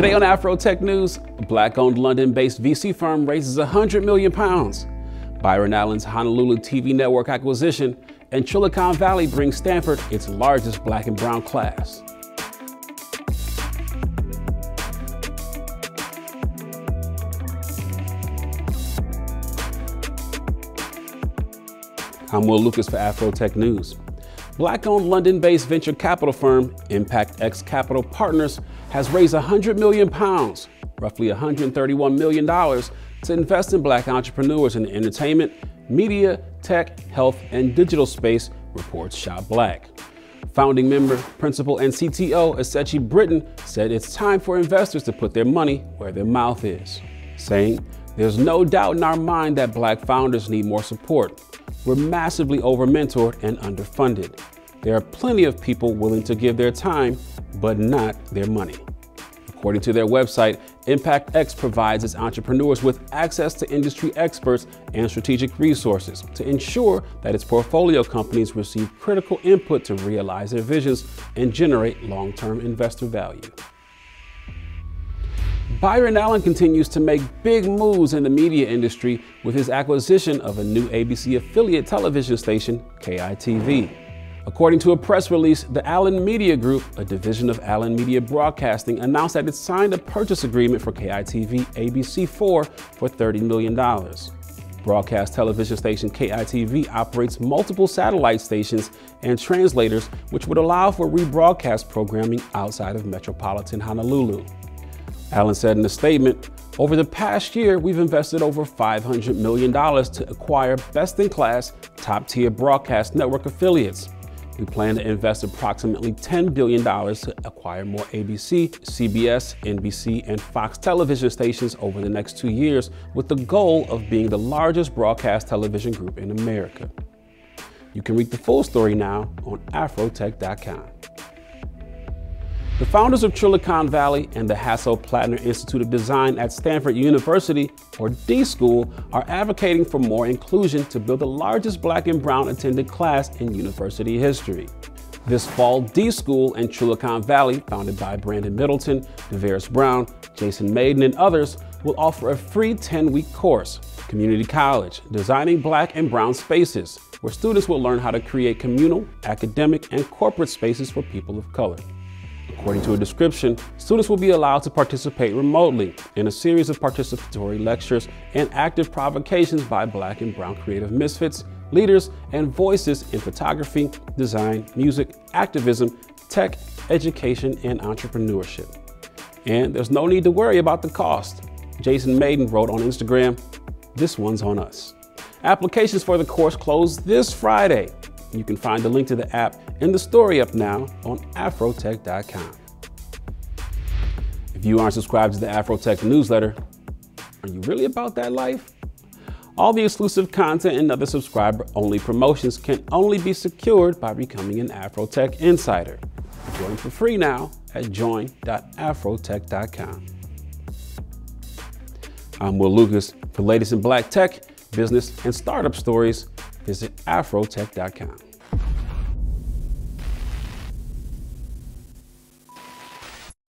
Today on Afro Tech News, a black-owned London-based VC firm raises 100 million pounds. Byron Allen's Honolulu TV network acquisition, and Trillicon Valley brings Stanford its largest black and brown class. I'm Will Lucas for Afro Tech News. Black-owned London-based venture capital firm Impact X Capital Partners has raised 100 million pounds, roughly $131 million, to invest in black entrepreneurs in the entertainment, media, tech, health, and digital space, reports Shop Black. Founding member, principal, and CTO Asechi Britton said it's time for investors to put their money where their mouth is, saying, There's no doubt in our mind that black founders need more support. We're massively over-mentored and underfunded. There are plenty of people willing to give their time, but not their money. According to their website, ImpactX provides its entrepreneurs with access to industry experts and strategic resources to ensure that its portfolio companies receive critical input to realize their visions and generate long-term investor value. Byron Allen continues to make big moves in the media industry with his acquisition of a new ABC affiliate television station, KITV. According to a press release, the Allen Media Group, a division of Allen Media Broadcasting, announced that it signed a purchase agreement for KITV ABC4 for $30 million. Broadcast television station KITV operates multiple satellite stations and translators, which would allow for rebroadcast programming outside of metropolitan Honolulu. Allen said in a statement, over the past year, we've invested over $500 million to acquire best-in-class, top-tier broadcast network affiliates. We plan to invest approximately $10 billion to acquire more ABC, CBS, NBC, and Fox television stations over the next two years with the goal of being the largest broadcast television group in America. You can read the full story now on afrotech.com. The founders of Trillicon Valley and the Hasso-Plattner Institute of Design at Stanford University, or D-School, are advocating for more inclusion to build the largest black and brown attended class in university history. This fall, D-School and Trillicon Valley, founded by Brandon Middleton, DeVaris Brown, Jason Mayden, and others, will offer a free 10-week course, Community College, Designing Black and Brown Spaces, where students will learn how to create communal, academic, and corporate spaces for people of color. According to a description, students will be allowed to participate remotely in a series of participatory lectures and active provocations by black and brown creative misfits, leaders, and voices in photography, design, music, activism, tech, education, and entrepreneurship. And there's no need to worry about the cost. Jason Mayden wrote on Instagram, this one's on us. Applications for the course close this Friday. You can find the link to the app in the story up now on afrotech.com. If you aren't subscribed to the Afrotech newsletter, are you really about that life? All the exclusive content and other subscriber-only promotions can only be secured by becoming an Afrotech insider. Join for free now at join.afrotech.com. I'm Will Lucas. For latest in black tech, business, and startup stories, visit afrotech.com.